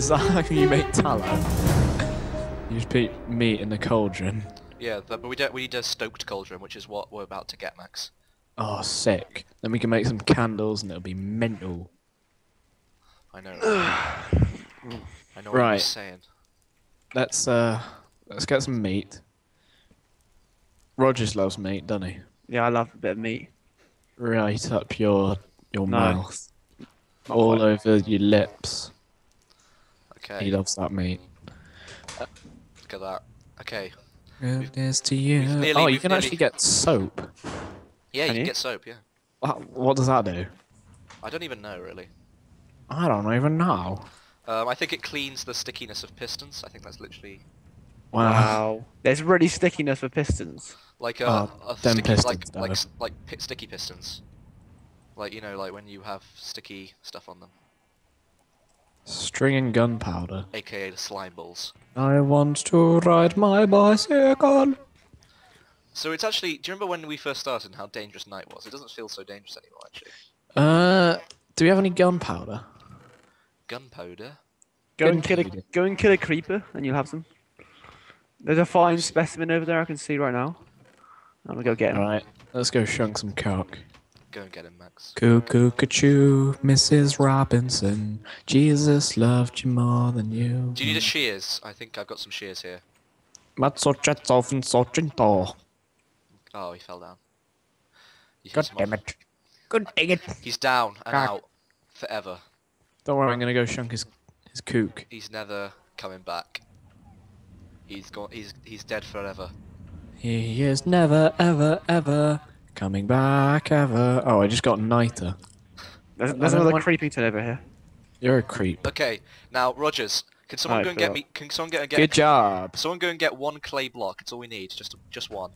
What? Is that how you make tallow? You just put meat in the cauldron. Yeah, but we don't. We need a stoked cauldron, which is what we're about to get, Max. Oh, sick. Then we can make some candles and it'll be mental. I know. I know what Right. you're saying. Let's uh, let's get some meat. Rogers loves meat, doesn't he? Yeah, I love a bit of meat. Right up your your No. mouth, all over your lips. Okay. He loves that meat. Look at that. Okay. Goodness to you. nearly- oh, you can nearly- actually get soap. Yeah, Can you you? can get soap. Yeah. What, what does that do? I don't even know really. I don't even know. Um, I think it cleans the stickiness of pistons. I think that's literally Wow. Wow. There's really stickiness with pistons. like a, Oh, a them sticky, like pistons, like though. s- like sticky pistons. Like you know, like when you have sticky stuff on them, String and gunpowder. aka the slime balls. I want to ride my bicycle. So it's actually. Do you remember when we first started and how dangerous night was? It doesn't feel so dangerous anymore, actually. Uh, do we have any gunpowder? Gunpowder. Go and kill a go and kill a creeper, and you'll have some. There's a fine specimen over there I can see right now. I'm gonna go get him. Alright, let's go shunk some cock. Go and get him, Max. Cuckoo, cuckoo, Mrs. Robinson. Jesus loved you more than you. Do you need a shears? I think I've got some shears here. Matzotchetzofen Sochinto. Oh, he fell down. You God damn it. Good dang it. He's down and Cock. out forever. Don't worry, I'm gonna go shunk his, his kook. He's never coming back. He's gone. He's he's dead forever. He is never, ever, ever coming back ever. Oh, I just got Niter. There's, there's another want- creepington over here. You're a creep. Okay, now Rogers, can someone Alright, go and cool. get me? Can someone go and get? Good job. Someone go and get one clay block. It's all we need. Just just one.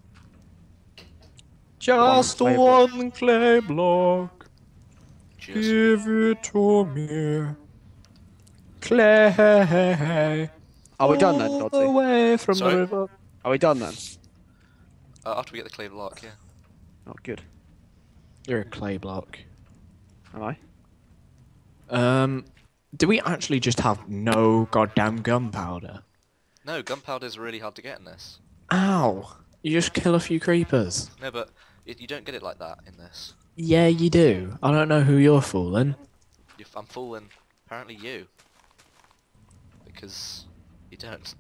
Just clay block. one clay block. Just. Give it to me. Clay. Are we done then, all Dodgy? Away from Sorry? the river. Are we done then? Uh, after we get the clay block, yeah. Oh, good. You're a clay block. Am I? Um, do we actually just have no goddamn gunpowder? No, gunpowder's really hard to get in this. Ow! You just kill a few creepers. No, but it, you don't get it like that in this. Yeah, you do. I don't know who you're fooling. you I'm fooling apparently you. Because you don't.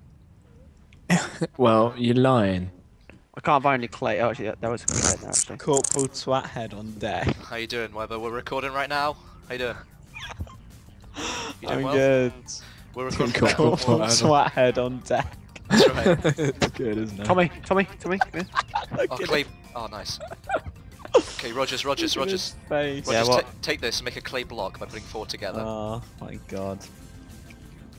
Well, you're lying. I can't find any clay. Oh, actually, that, that was clay there, actually. Corporal Swathead on deck. How you doing, Weber? We're recording right now. How you doing? You doing I'm well? good. We're recording. Cool. Corporal Whatever. Swathead on deck. That's right. it's good, isn't it? Tommy, Tommy, Tommy, come here. Oh, clay. Oh, nice. Okay, Rogers, Rogers, Look at his Rogers. Yeah, what? take this and make a clay block by putting four together. Oh my god.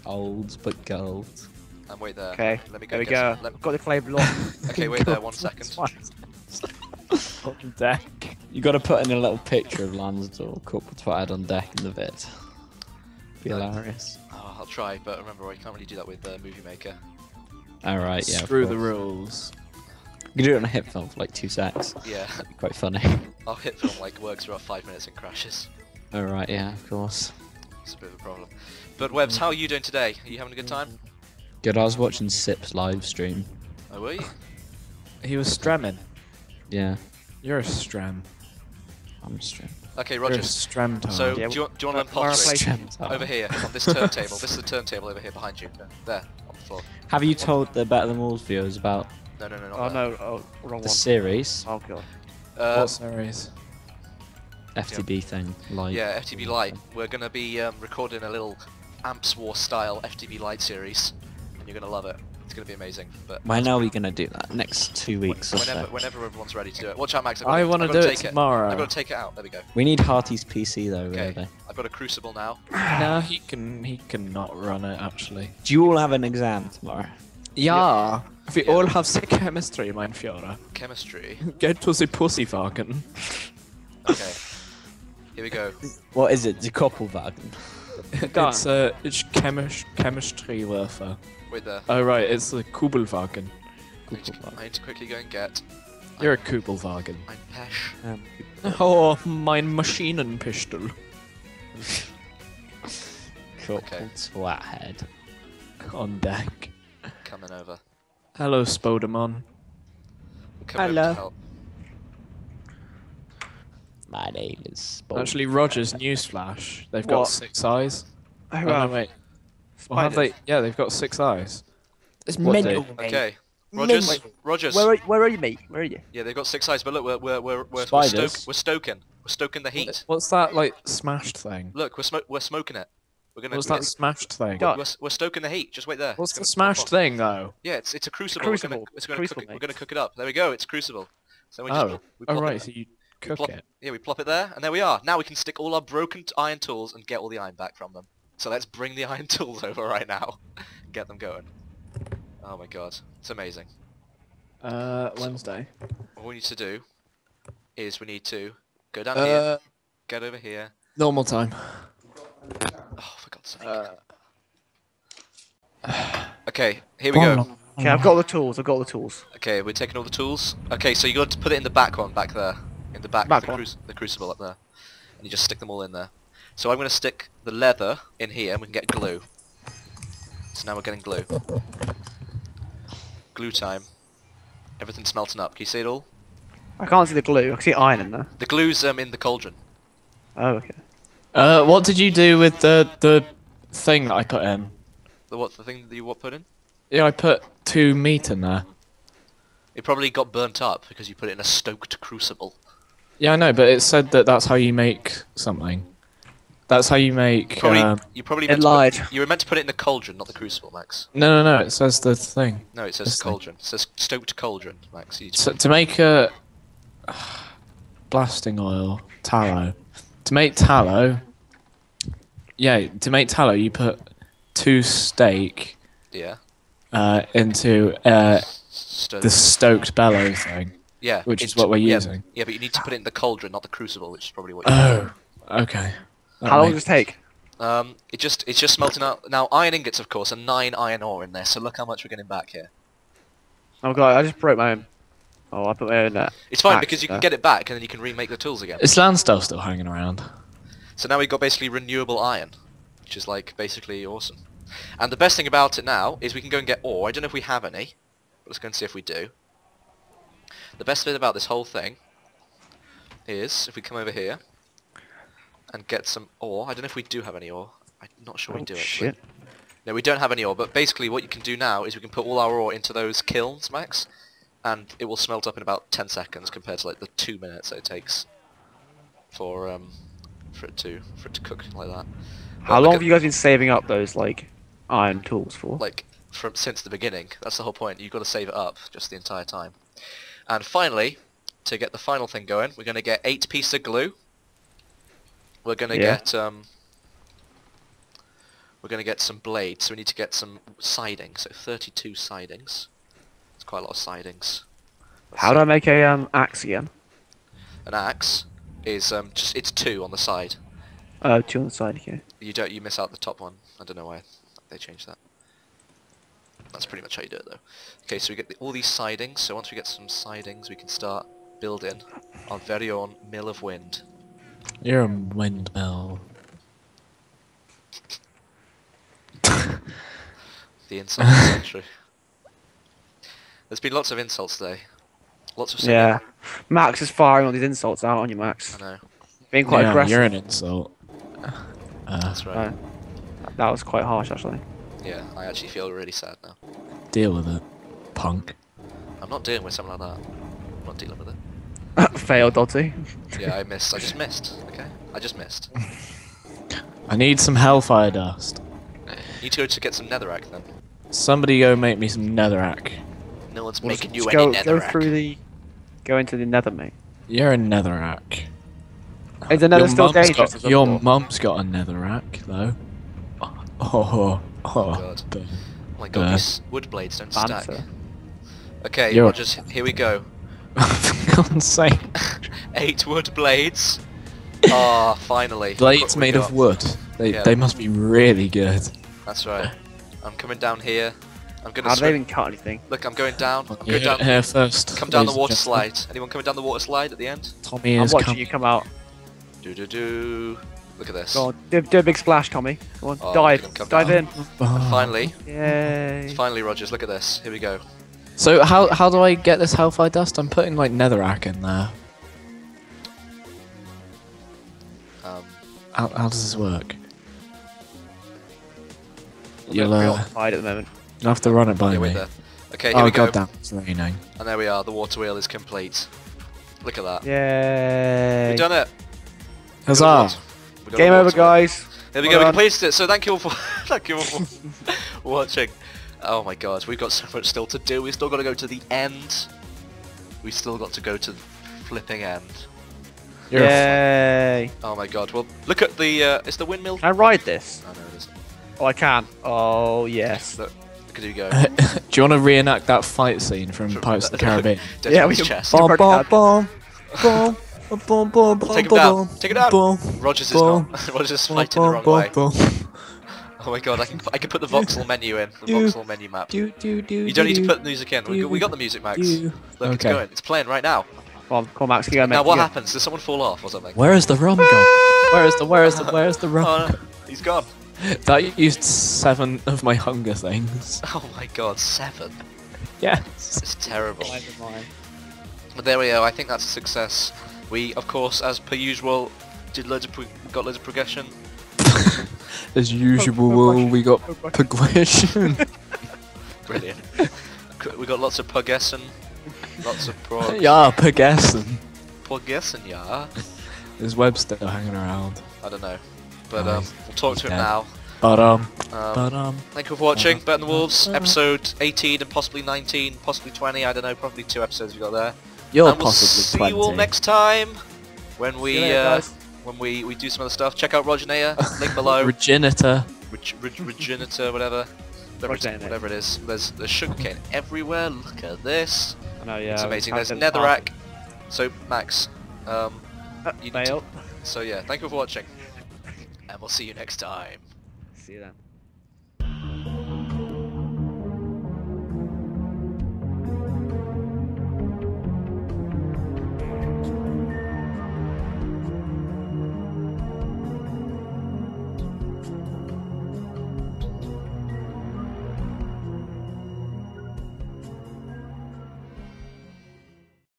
Old but gold. And wait there. Okay, Let me go there we go. some- let- got the clay block. Okay, wait there one second. on deck. You got to put in a little picture of Lansdale Corporal Swathead on deck in the vid. Be hilarious. Oh, I'll try, but remember, I can't really do that with uh, Movie Maker. Alright, yeah. of Screw the rules. You can do it on a hit film for like two secs. Yeah, That'd be quite funny. our hit film like works for about five minutes and crashes. Alright, yeah, of course. It's a bit of a problem. But Webbs, how are you doing today? Are you having a good time? Good, I was watching Sip's live stream. Oh, were you? He was stramming. Yeah, You're a stram. I'm streaming. Okay, You're a Rogers. stram time. So, Yeah, do you, want- do you want to where learn are pottery? Over here, on this turntable. This is the turntable over here behind you. There, on the floor. Have you told the Better Than Wolves viewers about No, no, no, not Oh there. no, oh, wrong the one. series Oh god. Uh, what series? FTB thing light. yeah, FTB Lite. We're going to be um, recording a little Amps War style FTB Lite series, and you're going to love it. It's going to be amazing. But When are we gonna do that? Next two weeks or whenever, so. whenever everyone's ready to do it. Watch out, Max. I've I want to do got it take tomorrow. I've got to take it out. There we go. We need Harty's PC though, Okay. really. I've got a Crucible now. no, he can. He cannot run it actually. Do you all have an exam tomorrow? Yeah. We Yeah. all have the chemistry, mein Führer. Chemistry. Get to the pussy fucking. Okay. Here we go. What is it? The Koppelwagen. it's uh, it's chemish chemistry Werfer. Wait there. Oh right, it's the Kubelwagen. I need, to, I need to quickly go and get. You're a Kubelwagen. Ein Pesh. Um, Oh, mein Maschinenpistol. couple twat head. On deck. Coming over. Hello, Spodemon. I'm over Hello. to help. My name is Spot. Actually, Rogers, newsflash. They've got six eyes. Oh, Oh, no, wait. Well, have they? Yeah, they've got six eyes. It's What mental, do? mate. Okay. Rogers. Wait, Rogers. Where are, where are you, mate? Where are you? Yeah, they've got six eyes, but look, we're we're we're we're, we're, Spiders? stoke, we're stoking. We're stoking the heat. What's that, like, smashed thing? Look, we're smo- we're smoking it. We're gonna. What's we're, that smashed thing? God. we're, s- we're stoking the heat. Just wait there. What's It's the gonna pop smashed off. thing, though? Yeah, it's it's a crucible. Crucible. We're gonna, it's gonna Crucible, cook it, we're gonna cook it up. There we go. It's crucible. So we just Oh, we oh plop right, it, so you cook plop, it. Yeah, we plop it there, and there we are. Now we can stick all our broken t- iron tools and get all the iron back from them. So let's bring the iron tools over right now. Get them going. Oh my god, it's amazing. Uh, Wednesday. All we need to do is we need to go down here, Uh, get over here. normal time. Oh, for God's sake. Uh, okay, here we go. Okay, I've got the tools. I've got the tools. Okay, we're taking all the tools. Okay, so you got to put it in the back one, back there, in the back, Back the, one. cruci- the crucible up there, and you just stick them all in there. So I'm going to stick the leather in here, and we can get glue. So now we're getting glue. Glue time. Everything's melting up. Can you see it all? I can't see the glue. I can see iron in there. The glue's um in the cauldron. Oh, okay. uh, what did you do with the the thing that I put in? The what? The thing that you what put in? Yeah, I put two meat in there. It probably got burnt up because you put it in a stoked crucible. Yeah, I know, but it said that that's how you make something. That's how you make. Probably, um, you probably It meant to lied. Put, you were meant to put it in the cauldron, not the crucible, Max. no, no, no. It says the thing. No, it says This thing. cauldron. It says stoked cauldron, Max. To So, to make a blasting oil tallow. To make tallow. Yeah, to make tallow, you put two steak Yeah. uh, into uh, Stoked. the stoked bellow thing. yeah. which is what we're yeah, using. Yeah, but you need to put it in the cauldron, not the crucible, which is probably what. You're Oh, okay. That How long does it take? Um, it just it's just smelting out. Now iron ingots, of course, and nine iron ore in there. So look how much we're getting back here. Oh god, I just broke my own. Oh, I put my own. Uh, It's fine because you can get it back and then you can remake the tools again. Is Landstuff still hanging around? So now we've got basically renewable iron, which is like basically awesome. And the best thing about it now is we can go and get ore. I don't know if we have any. But let's go and see if we do. The best bit about this whole thing is if we come over here and get some ore. I don't know if we do have any ore. I'm not sure we oh, do actually. No, we don't have any ore, but basically what you can do now is we can put all our ore into those kilns, Max, and it will smelt up in about 10 seconds compared to like the 2 minutes that it takes for um for it to for it to cook like that. But How long have you guys been saving up those like iron tools for? like from since the beginning. That's the whole point. You've got to save it up just the entire time. And finally, to get the final thing going, we're going to get eight pieces of glue. We're going to Yeah. get um. We're going to get some blades, so we need to get some siding. So 32 sidings. It's quite a lot of sidings. Let's How see. do I make a um axe again? An axe is um just it's two on the side. Uh, two on the side. Okay. You don't you miss out the top one. I don't know why they changed that. That's pretty much how you do it though. Okay, so we get the, all these sidings. So once we get some sidings, we can start building our very own mill of wind. You're a windmill. The insult of the century. There's been lots of insults today. Lots of singing. Yeah. Max is firing all these insults out on you, Max. I know. Being quite yeah, aggressive. you're an insult. Uh, That's right. Right. That was quite harsh, actually. Yeah, I actually feel really sad now. deal with it, punk. I'm not dealing with something like that. I'm not dealing with it. Fail, Dodgy. Yeah, I missed. I just missed. Okay, I just missed. I need some hellfire dust. Need to go to get some netherrack then. Somebody go make me some netherrack. No one's Well, making you go, any go netherrack. through the. Go into the nether, mate. You're a netherrack. Is the nether Your still dangerous? Got, your thought? mum's got a netherrack though. Oh, oh, oh. God. burn. Oh my god, Uh, these wood blades don't stack. Okay, You're- Rogers, here we go. For God's sake. Eight wood blades. Ah, finally. Blades what we made of wood. They, Yeah. they must be really good. That's right. I'm coming down here. I'm gonna How do they even cut anything? Look, I'm going down. I'm going down. here first. Come down the water slide. Anyone coming down the water slide at the end? Tommy is. I'm watching coming. you come out. Do do do. Look at this. Go on, do, do a big splash, Tommy. Go on, Oh, dive, look at him come dive down. in. Oh. Finally, Yay. finally, Rogers. Look at this. Here we go. So how how do I get this hellfire dust? I'm putting like netherrack in there. Um, How, how does this work? We're You'll, uh, preoccupied at the moment. you'll have to run it by yeah, me. wait there. Okay, here Oh we go. god damn, it's raining. And there we are. The water wheel is complete. Look at that. Yay. We've done it. We got Huzzah! water- we got a Game over, wheel. guys. There we Well go. We done. completed it. So thank you all for thank you all for watching. Oh my god, we've got so much still to do. We've still got to go to the end. We still got to go to the flipping end. You're Yay. Oh my god. Well, look at the. Uh, is the windmill? Can I ride this? Oh no, it isn't. Oh, I can. Oh, yes. Look, look at you go. Do you want to reenact that fight scene from From- Pirates of the Caribbean? Yeah, to we his can- chest. Bom, bom, bomb, bomb, bomb, bomb, bomb, Take him down. Take him down. Rogers is Boom. not. Rogers is fighting the wrong way. Oh my god, I can I can put the voxel menu in. The You- voxel menu map. Do, do, do, You don't need to put the music in. We got, we got the music, Max. do. Look, it's going. It's playing right now. Come on, come on, Max. Keep going. Now what keep happens? Does someone fall off or something? Where is the rum gone? Where is the where is the where is the oh, rum? Oh no, he's gone. That used seven of my hunger things. Oh my god, seven. Yes. It's terrible. But there we go. I think that's a success. We, of course, as per usual, did loads of pro- got loads of progression. As usual, we got progression. Brilliant. we got lots of progression. Lots of prog- yeah, progression. progression, yeah. Is Web still hanging around? I don't know. But um, we'll talk to him Yeah. now. But um, Um, but um, Thank you for watching. Better Than Wolves, episode 18 and possibly 19, possibly 20. I don't know. Probably two episodes we got there. you're and we'll possibly see twenty. you all next time when See we you later, guys. when we we do some other stuff. Check out Roger link below. Reginator. Reg- reg- Reginator, whatever. Whatever, Roger it- Naya. whatever it is. There's there's sugarcane everywhere. Look at this. I know, yeah. it's amazing. There's can't netherrack. So Max, um, Uh, you need to, so yeah. Thank you for watching, and we'll see you next time. See you then.